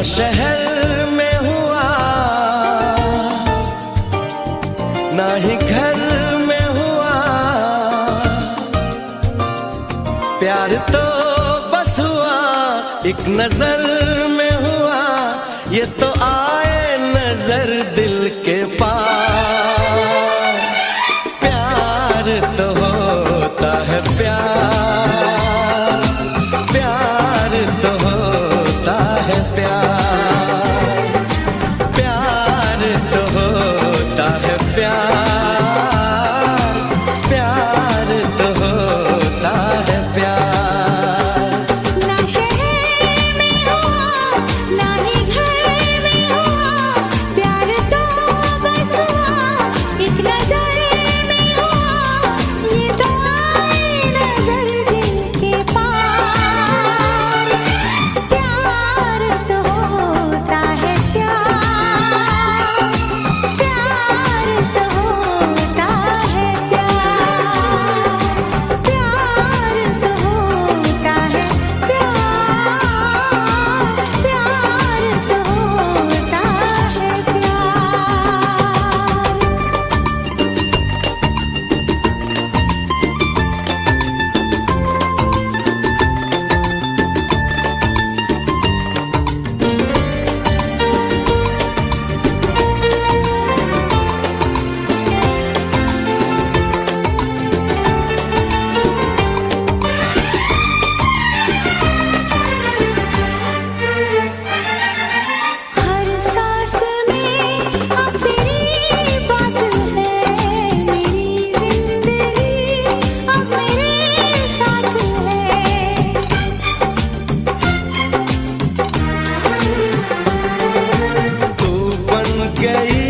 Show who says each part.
Speaker 1: शहर में हुआ। ना ही घर में हुआ। प्यार तो बस हुआ, एक नज़र में हुआ। ये तो que.